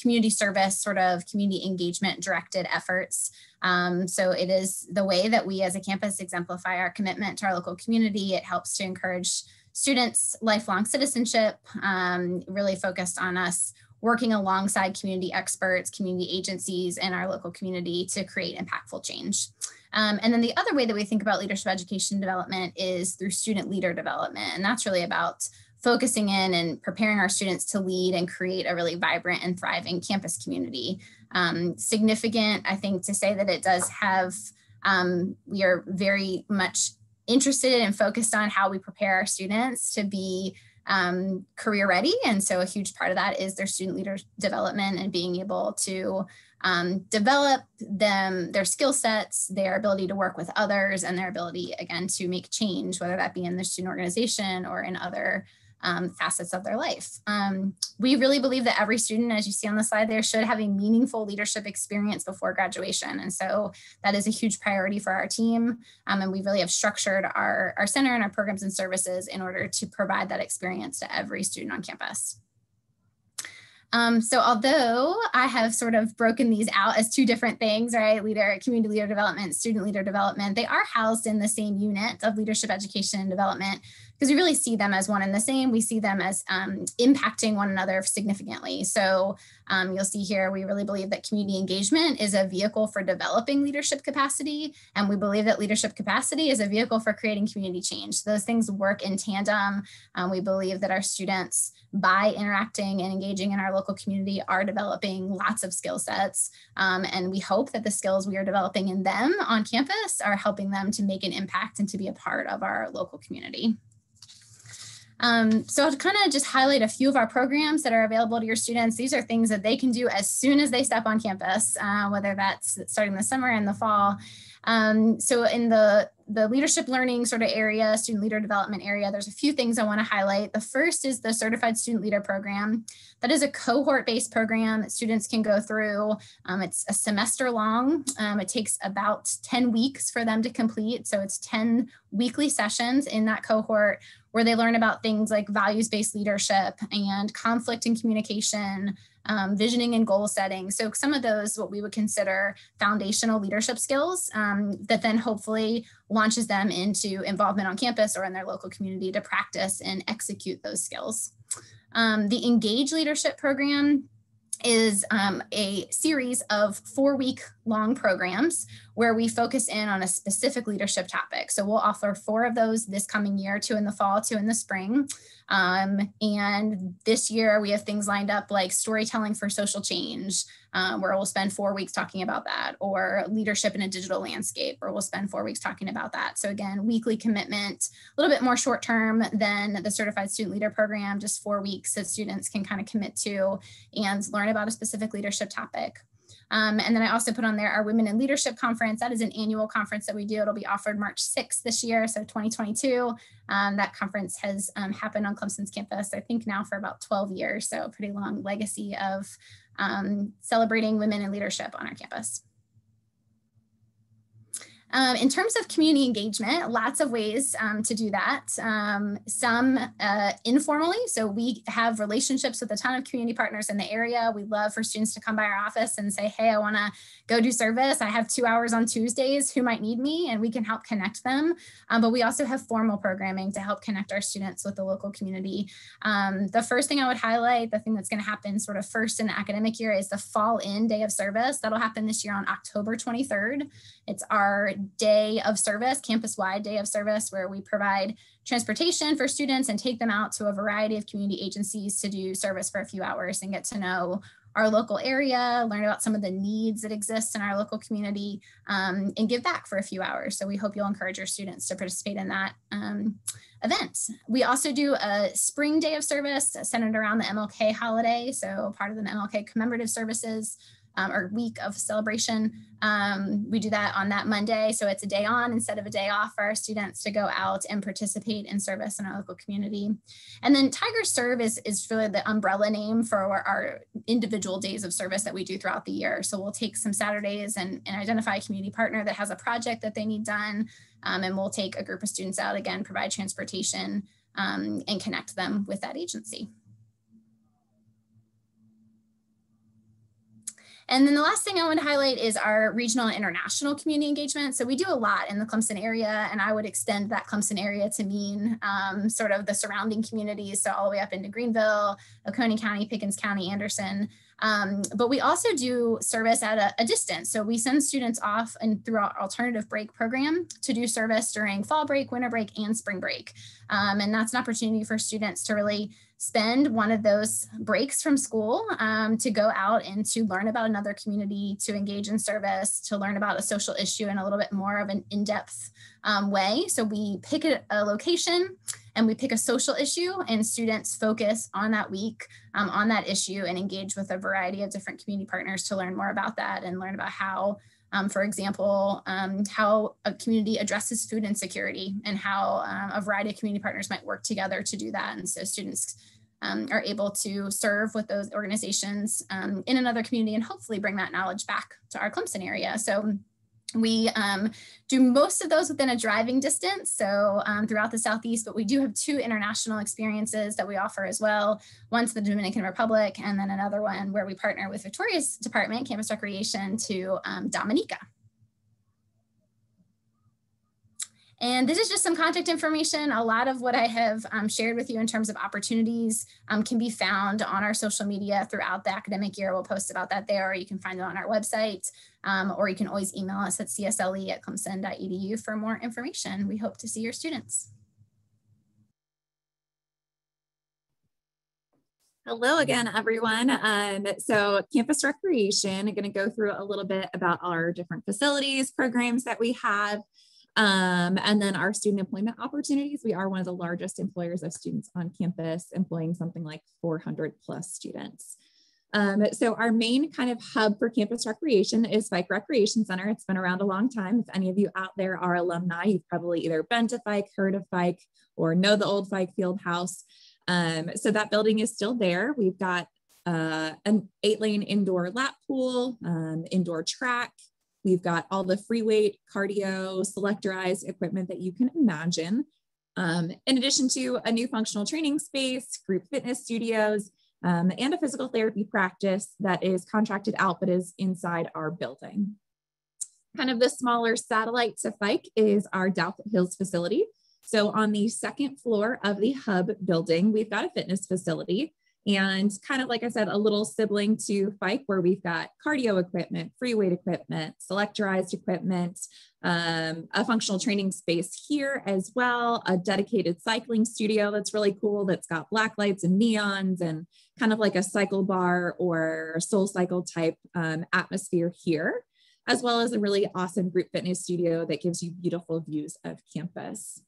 community service, sort of community engagement directed efforts. Um, so it is the way that we as a campus exemplify our commitment to our local community. It helps to encourage students lifelong citizenship, um, really focused on us working alongside community experts, community agencies, and our local community to create impactful change. Um, and then the other way that we think about leadership education development is through student leader development. And that's really about focusing in and preparing our students to lead and create a really vibrant and thriving campus community. Um, significant, I think, to say that it does have, um, we are very much interested and focused on how we prepare our students to be um, career ready. And so a huge part of that is their student leader development and being able to um, develop them, their skill sets, their ability to work with others, and their ability, again, to make change, whether that be in the student organization or in other um, facets of their life. Um, we really believe that every student, as you see on the slide there, should have a meaningful leadership experience before graduation. And so that is a huge priority for our team. Um, and we really have structured our, our center and our programs and services in order to provide that experience to every student on campus. Um, so although I have sort of broken these out as two different things, right? Leader, community leader development, student leader development, they are housed in the same unit of leadership education and development because we really see them as one and the same. We see them as um, impacting one another significantly. So um, you'll see here, we really believe that community engagement is a vehicle for developing leadership capacity. And we believe that leadership capacity is a vehicle for creating community change. Those things work in tandem. Um, we believe that our students by interacting and engaging in our local community are developing lots of skill sets. Um, and we hope that the skills we are developing in them on campus are helping them to make an impact and to be a part of our local community. Um, so to kind of just highlight a few of our programs that are available to your students. These are things that they can do as soon as they step on campus, uh, whether that's starting the summer and the fall. Um, so in the, the leadership learning sort of area, student leader development area, there's a few things I want to highlight. The first is the Certified Student Leader Program. That is a cohort-based program that students can go through. Um, it's a semester long. Um, it takes about 10 weeks for them to complete. So it's 10 weekly sessions in that cohort where they learn about things like values-based leadership and conflict and communication, um, visioning and goal setting. So some of those, what we would consider foundational leadership skills um, that then hopefully launches them into involvement on campus or in their local community to practice and execute those skills. Um, the Engage Leadership Program is um, a series of four week long programs where we focus in on a specific leadership topic. So we'll offer four of those this coming year, two in the fall, two in the spring. Um, and this year we have things lined up like storytelling for social change, um, where we'll spend four weeks talking about that, or leadership in a digital landscape, where we'll spend four weeks talking about that. So again, weekly commitment, a little bit more short term than the Certified Student Leader Program, just four weeks that students can kind of commit to and learn about a specific leadership topic. Um, and then I also put on there our Women in Leadership Conference. That is an annual conference that we do. It'll be offered March 6th this year, so 2022. Um, that conference has um, happened on Clemson's campus, I think now for about 12 years. So a pretty long legacy of um, celebrating women in leadership on our campus. Um, in terms of community engagement, lots of ways um, to do that. Um, some uh, informally, so we have relationships with a ton of community partners in the area. We love for students to come by our office and say, hey, I wanna go do service. I have two hours on Tuesdays, who might need me? And we can help connect them. Um, but we also have formal programming to help connect our students with the local community. Um, the first thing I would highlight, the thing that's gonna happen sort of first in the academic year is the fall in day of service. That'll happen this year on October 23rd. It's our day of service, campus wide day of service, where we provide transportation for students and take them out to a variety of community agencies to do service for a few hours and get to know our local area, learn about some of the needs that exist in our local community, um, and give back for a few hours. So we hope you'll encourage your students to participate in that um, event. We also do a spring day of service centered around the MLK holiday. So part of the MLK commemorative services um, or week of celebration. Um, we do that on that Monday. So it's a day on instead of a day off for our students to go out and participate in service in our local community. And then Tiger Serve is, is really the umbrella name for our, our individual days of service that we do throughout the year. So we'll take some Saturdays and, and identify a community partner that has a project that they need done. Um, and we'll take a group of students out again, provide transportation um, and connect them with that agency. And then the last thing I want to highlight is our regional and international community engagement. So we do a lot in the Clemson area, and I would extend that Clemson area to mean um, sort of the surrounding communities. So all the way up into Greenville, Oconee County, Pickens County, Anderson. Um, but we also do service at a, a, distance. So we send students off and through our alternative break program to do service during fall break, winter break, and spring break. Um, and that's an opportunity for students to really spend one of those breaks from school um, to go out and to learn about another community, to engage in service, to learn about a social issue in a little bit more of an in-depth um, way. So we pick a, a, location and we pick a social issue and students focus on that week um, on that issue and engage with a variety of different community partners to learn more about that and learn about how um, for example, um, how a community addresses food insecurity and how um, a variety of community partners might work together to do that. And so students um, are able to serve with those organizations um, in another community and hopefully bring that knowledge back to our Clemson area. So we um, do most of those within a driving distance, so um, throughout the Southeast, but we do have two international experiences that we offer as well. One to the Dominican Republic, and then another one where we partner with Victoria's Department, Campus Recreation, to um, Dominica. And this is just some contact information. A lot of what I have um, shared with you in terms of opportunities um, can be found on our social media throughout the academic year. We'll post about that there, or you can find it on our website, um, or you can always email us at csle at clemson.edu for more information. We hope to see your students. Hello again, everyone. Um, so campus recreation, I'm gonna go through a little bit about our different facilities, programs that we have, um, and then our student employment opportunities. We are one of the largest employers of students on campus, employing something like 400 plus students. Um, so our main kind of hub for campus recreation is Fike Recreation Center. It's been around a long time. If any of you out there are alumni, you've probably either been to Fike, heard of Fike, or know the old Fike Field House. Um, so that building is still there. We've got uh, an eight lane indoor lap pool, um, indoor track, We've got all the free weight, cardio, selectorized equipment that you can imagine. Um, in addition to a new functional training space, group fitness studios, um, and a physical therapy practice that is contracted out but is inside our building. Kind of the smaller satellite to Fike is our Douthit Hills facility. So on the second floor of the hub building, we've got a fitness facility and kind of like I said, a little sibling to Fike, where we've got cardio equipment, free weight equipment, selectorized equipment, um, a functional training space here as well, a dedicated cycling studio that's really cool that's got black lights and neons and kind of like a cycle bar or soul cycle type um, atmosphere here, as well as a really awesome group fitness studio that gives you beautiful views of campus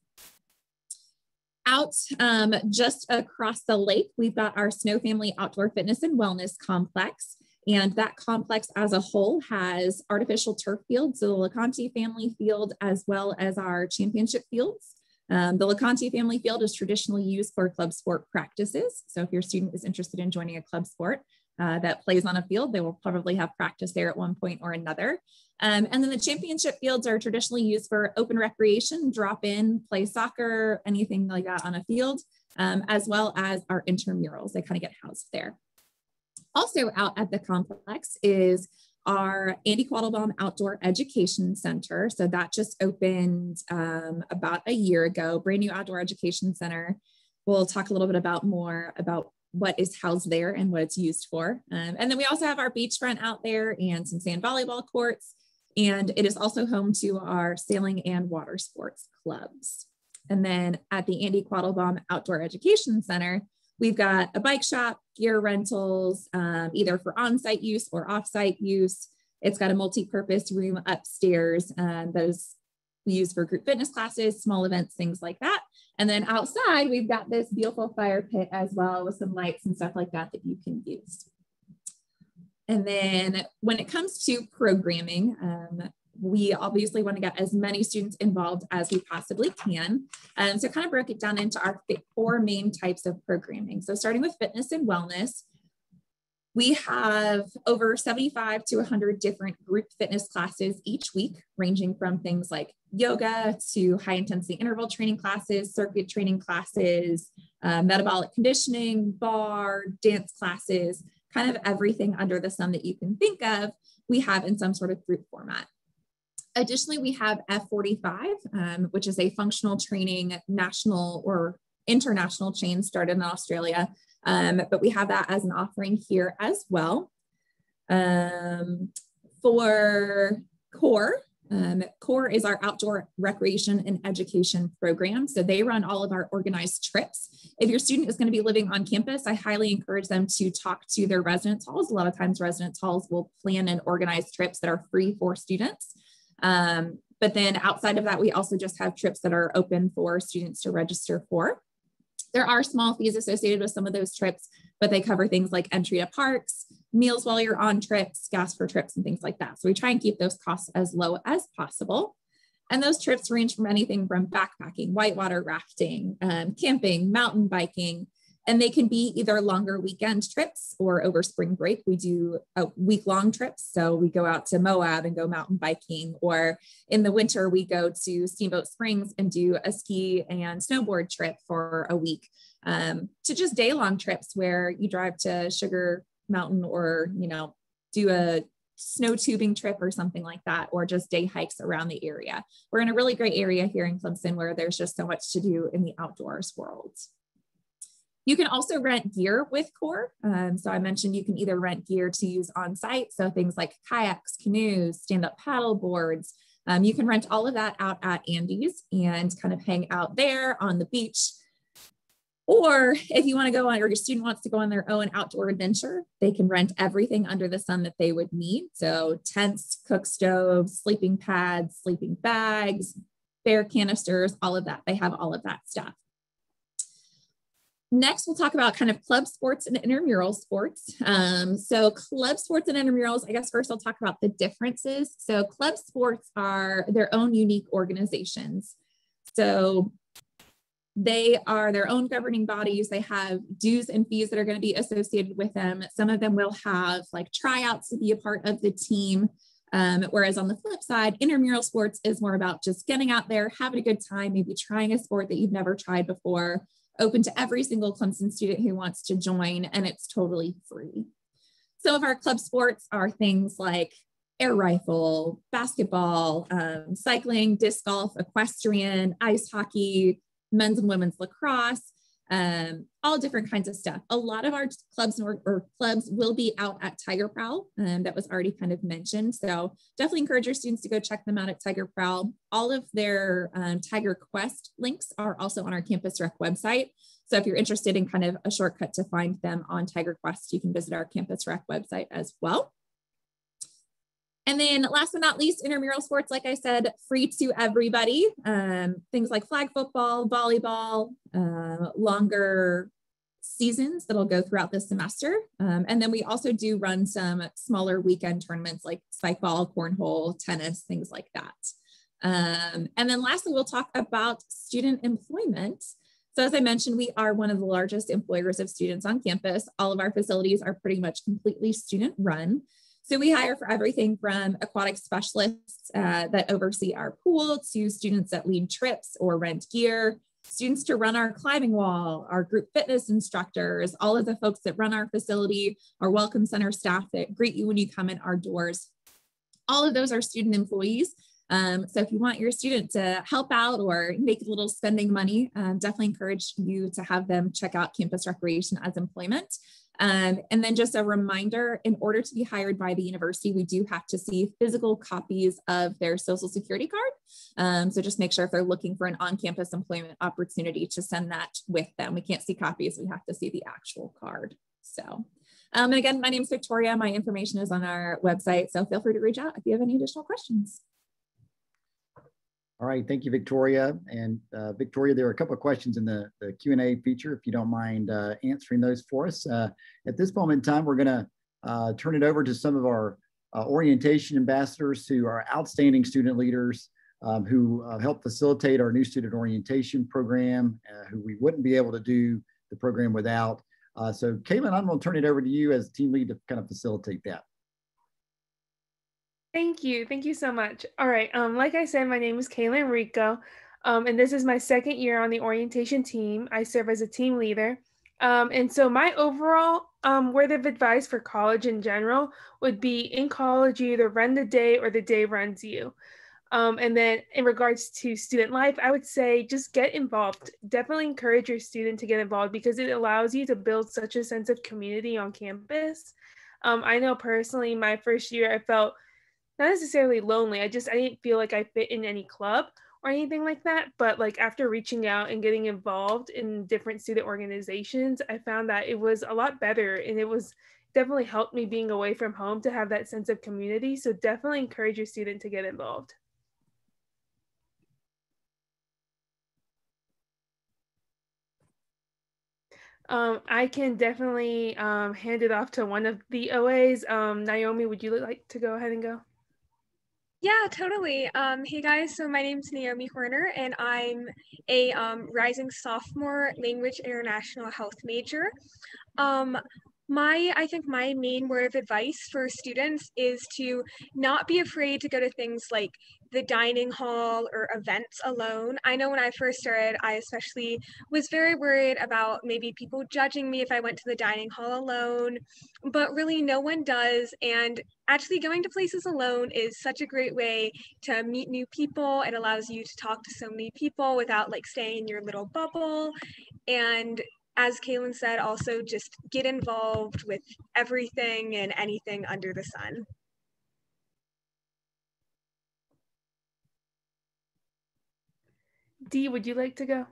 out um, just across the lake, we've got our Snow Family Outdoor Fitness and Wellness Complex. And that complex as a whole has artificial turf fields, so the LeConte family field, as well as our championship fields. Um, the LeConte family field is traditionally used for club sport practices. So if your student is interested in joining a club sport uh, that plays on a field, they will probably have practice there at one point or another. Um, and then the championship fields are traditionally used for open recreation, drop in, play soccer, anything like that on a field, um, as well as our intramurals. They kind of get housed there. Also out at the complex is our Andy Quattlebaum Outdoor Education Center. So that just opened um, about a year ago, brand new outdoor education center. We'll talk a little bit about more about what is housed there and what it's used for. Um, and then we also have our beachfront out there and some sand volleyball courts and it is also home to our sailing and water sports clubs. And then at the Andy Quattlebaum Outdoor Education Center, we've got a bike shop, gear rentals, um, either for on-site use or off-site use. It's got a multi-purpose room upstairs um, that is used for group fitness classes, small events, things like that. And then outside, we've got this beautiful fire pit as well with some lights and stuff like that that you can use. And then when it comes to programming, um, we obviously want to get as many students involved as we possibly can. Um, so kind of broke it down into our four main types of programming. So starting with fitness and wellness, we have over 75 to 100 different group fitness classes each week, ranging from things like yoga to high intensity interval training classes, circuit training classes, uh, metabolic conditioning, bar, dance classes, kind of everything under the sun that you can think of, we have in some sort of group format. Additionally, we have F45, um, which is a functional training national or international chain started in Australia. Um, but we have that as an offering here as well. Um, for CORE, um, CORE is our outdoor recreation and education program. So they run all of our organized trips. If your student is going to be living on campus, I highly encourage them to talk to their residence halls. A lot of times residence halls will plan and organize trips that are free for students. Um, but then outside of that, we also just have trips that are open for students to register for. There are small fees associated with some of those trips, but they cover things like entry to parks, meals while you're on trips, gas for trips, and things like that. So we try and keep those costs as low as possible. And those trips range from anything from backpacking, whitewater rafting, um, camping, mountain biking, and they can be either longer weekend trips or over spring break. We do a week long trips. So we go out to Moab and go mountain biking, or in the winter, we go to Steamboat Springs and do a ski and snowboard trip for a week. Um, to just day long trips where you drive to Sugar Mountain or, you know, do a snow tubing trip or something like that, or just day hikes around the area. We're in a really great area here in Clemson where there's just so much to do in the outdoors world. You can also rent gear with CORE. Um, so I mentioned you can either rent gear to use on site. So things like kayaks, canoes, stand-up paddle boards. Um, you can rent all of that out at Andy's and kind of hang out there on the beach. Or if you want to go on, or your student wants to go on their own outdoor adventure, they can rent everything under the sun that they would need. So tents, cook stoves, sleeping pads, sleeping bags, bear canisters, all of that. They have all of that stuff. Next, we'll talk about kind of club sports and intramural sports. Um, so club sports and intramurals, I guess first I'll talk about the differences. So club sports are their own unique organizations. So they are their own governing bodies. They have dues and fees that are going to be associated with them. Some of them will have like tryouts to be a part of the team. Um, whereas on the flip side, intramural sports is more about just getting out there, having a good time, maybe trying a sport that you've never tried before, open to every single Clemson student who wants to join, and it's totally free. Some of our club sports are things like air rifle, basketball, um, cycling, disc golf, equestrian, ice hockey, men's and women's lacrosse, um, all different kinds of stuff. A lot of our clubs or, or clubs will be out at Tiger Prowl, um, that was already kind of mentioned. So definitely encourage your students to go check them out at Tiger Prowl. All of their um, Tiger Quest links are also on our Campus Rec website. So if you're interested in kind of a shortcut to find them on Tiger Quest, you can visit our Campus Rec website as well. And then last but not least, intramural sports, like I said, free to everybody. Um, things like flag football, volleyball, uh, longer seasons that'll go throughout the semester. Um, and then we also do run some smaller weekend tournaments like spike ball, cornhole, tennis, things like that. Um, and then lastly, we'll talk about student employment. So as I mentioned, we are one of the largest employers of students on campus. All of our facilities are pretty much completely student run. So we hire for everything from aquatic specialists uh, that oversee our pool to students that lead trips or rent gear, students to run our climbing wall, our group fitness instructors, all of the folks that run our facility, our welcome center staff that greet you when you come in our doors. All of those are student employees. Um, so if you want your student to help out or make a little spending money, um, definitely encourage you to have them check out campus recreation as employment. Um, and then just a reminder, in order to be hired by the university, we do have to see physical copies of their social security card. Um, so just make sure if they're looking for an on-campus employment opportunity to send that with them. We can't see copies, we have to see the actual card. So, um, and again, my name is Victoria. My information is on our website. So feel free to reach out if you have any additional questions. All right, thank you, Victoria. And uh, Victoria, there are a couple of questions in the, the Q&A feature, if you don't mind uh, answering those for us. Uh, at this moment in time, we're gonna uh, turn it over to some of our uh, orientation ambassadors who are outstanding student leaders um, who uh, help facilitate our new student orientation program, who we wouldn't be able to do the program without. so Caitlin, I'm gonna turn it over to you as team lead to kind of facilitate that. Thank you. Thank you so much. All right. Um, like I said, my name is Kaylin Rico, um, and this is my second year on the orientation team. I serve as a team leader. Um, and so my overall um, word of advice for college in general would be in college, you either run the day or the day runs you. Um, and then in regards to student life, I would say just get involved. Definitely encourage your student to get involved because it allows you to build such a sense of community on campus. Um, I know personally, my first year, I felt not necessarily lonely. I just I didn't feel like I fit in any club or anything like that. But like after reaching out and getting involved in different student organizations, I found that it was a lot better and it was definitely helped me being away from home to have that sense of community. So definitely encourage your student to get involved. Um, I can definitely um, hand it off to one of the OAs. Um, Naomi, would you like to go ahead and go? Yeah, totally. Um, hey guys, so my name is Naomi Horner, and I'm a um, rising sophomore language international health major. Um, my i think my main word of advice for students is to not be afraid to go to things like the dining hall or events alone i know when i first started i especially was very worried about maybe people judging me if i went to the dining hall alone but really no one does and actually going to places alone is such a great way to meet new people it allows you to talk to so many people without like staying in your little bubble and as Kaylin said, also just get involved with everything and anything under the sun. Dee, would you like to go?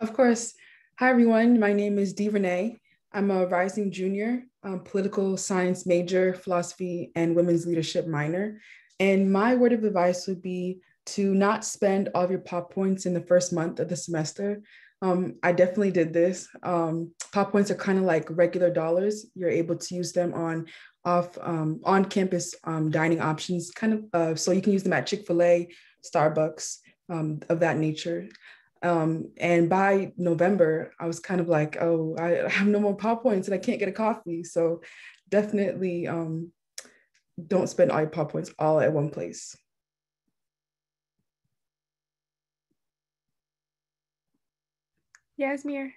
Of course. Hi, everyone. My name is Dee Renee. I'm a rising junior, um, political science major, philosophy, and women's leadership minor. And my word of advice would be to not spend all of your paw points in the first month of the semester, um, I definitely did this. Um, paw points are kind of like regular dollars. You're able to use them on off um, on campus um, dining options, kind of. Uh, so you can use them at Chick Fil A, Starbucks, um, of that nature. Um, and by November, I was kind of like, oh, I *laughs* have no more paw points and I can't get a coffee. So definitely um, don't spend all your paw points all at one place. Yasmir.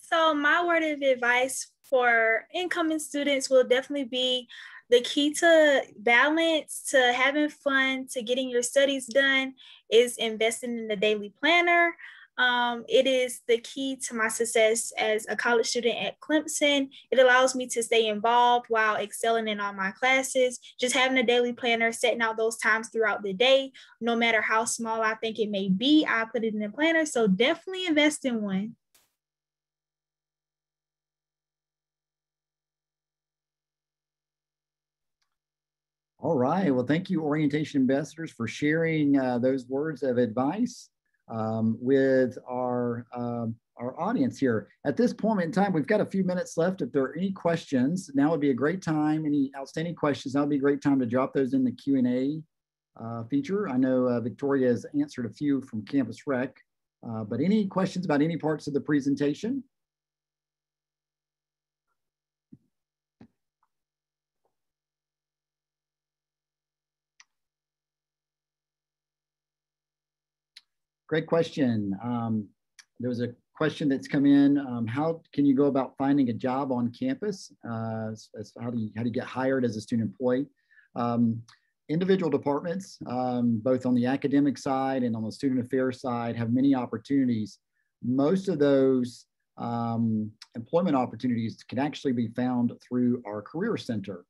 So my word of advice for incoming students will definitely be the key to balance, to having fun, to getting your studies done is investing in the daily planner. Um, it is the key to my success as a college student at Clemson. It allows me to stay involved while excelling in all my classes. Just having a daily planner, setting out those times throughout the day, no matter how small I think it may be, I put it in the planner. So definitely invest in one. All right. Well, thank you, orientation ambassadors, for sharing uh, those words of advice um, with our, um, our audience here. At this point in time, we've got a few minutes left. If there are any questions, now would be a great time. Any outstanding questions, now would be a great time to drop those in the Q&A uh, feature. I know uh, Victoria has answered a few from Campus Rec, uh, but any questions about any parts of the presentation? Great question. Um, there was a question that's come in. Um, how can you go about finding a job on campus? Uh, as, as how, do you, how do you get hired as a student employee? Um, individual departments, um, both on the academic side and on the student affairs side, have many opportunities. Most of those um, employment opportunities can actually be found through our career center.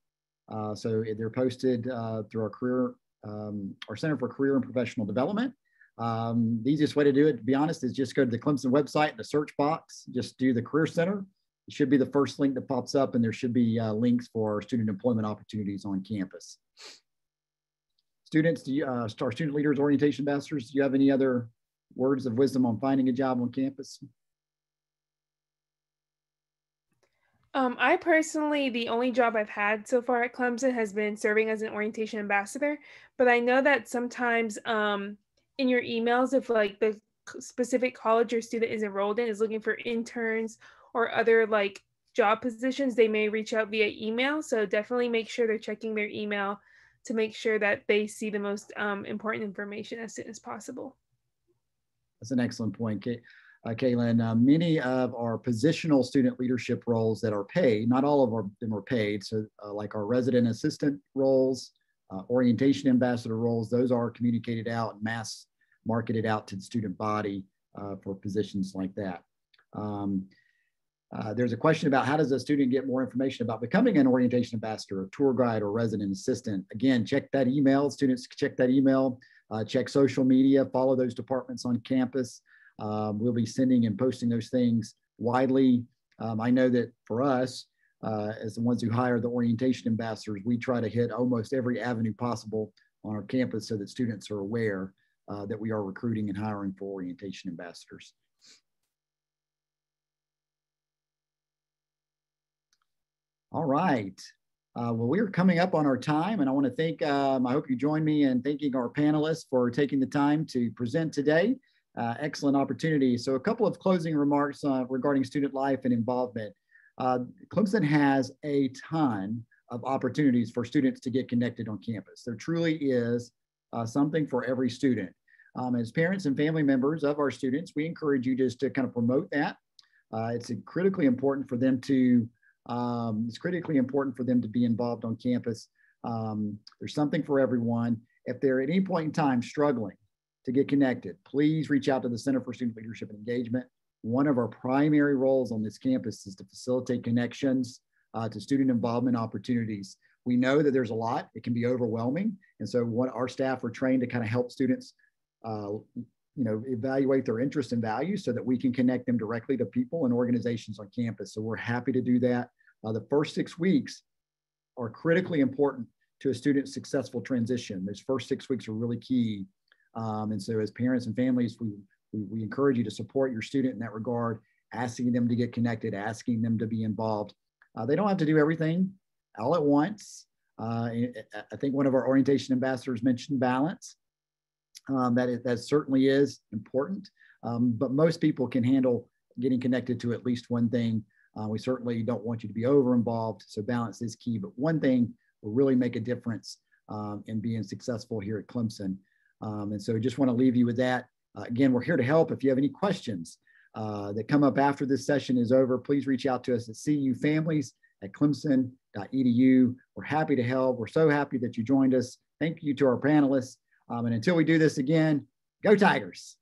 Uh, so they're posted uh, through our career, um, our Center for Career and Professional Development. Um, the easiest way to do it, to be honest, is just go to the Clemson website the search box, just do the Career Center. It should be the first link that pops up, and there should be uh, links for student employment opportunities on campus. Students, do you, uh, our student leaders, orientation ambassadors, do you have any other words of wisdom on finding a job on campus? Um, I personally, the only job I've had so far at Clemson has been serving as an orientation ambassador, but I know that sometimes um, in your emails if like the specific college your student is enrolled in is looking for interns or other like job positions, they may reach out via email. So definitely make sure they're checking their email to make sure that they see the most um, important information as soon as possible. That's an excellent point, Kate. Uh, Kaylin, uh, many of our positional student leadership roles that are paid, not all of our, them are paid. So uh, like our resident assistant roles, uh, orientation ambassador roles, those are communicated out and mass marketed out to the student body uh, for positions like that. Um, Uh, there's a question about how does a student get more information about becoming an orientation ambassador, a tour guide, or resident assistant. Again, check that email. Students check that email. Uh, check social media. Follow those departments on campus. Um, we'll be sending and posting those things widely. Um, I know that for us, uh, as the ones who hire the orientation ambassadors, we try to hit almost every avenue possible on our campus so that students are aware uh, that we are recruiting and hiring for orientation ambassadors. All right. Uh, well, we are coming up on our time, and I want to thank, um, I hope you join me in thanking our panelists for taking the time to present today. Uh, excellent opportunity. So a couple of closing remarks uh, regarding student life and involvement. Uh, Clemson has a ton of opportunities for students to get connected on campus. There truly is uh, something for every student. Um, as parents and family members of our students, we encourage you just to kind of promote that. Uh, it's critically important for them to um, it's critically important for them to be involved on campus. Um, there's something for everyone. If they're at any point in time struggling to get connected, please reach out to the Center for Student Leadership and Engagement. One of our primary roles on this campus is to facilitate connections uh, to student involvement opportunities. We know that there's a lot, it can be overwhelming. And so what our staff are trained to kind of help students uh, you know, evaluate their interests and values so that we can connect them directly to people and organizations on campus. So we're happy to do that. Uh, the first six weeks are critically important to a student's successful transition. Those first six weeks are really key. Um, and so as parents and families, we, we, we, encourage you to support your student in that regard, asking them to get connected, asking them to be involved. Uh, they don't have to do everything all at once. Uh, I think one of our orientation ambassadors mentioned balance. Um, that certainly is important, um, but most people can handle getting connected to at least one thing uh, we certainly don't want you to be over involved, so balance is key. But one thing will really make a difference um, in being successful here at Clemson. Um, and so just want to leave you with that. Uh, again, we're here to help. If you have any questions uh, that come up after this session is over, please reach out to us at cufamilies at clemson.edu. We're happy to help. We're so happy that you joined us. Thank you to our panelists. Um, and until we do this again, go Tigers.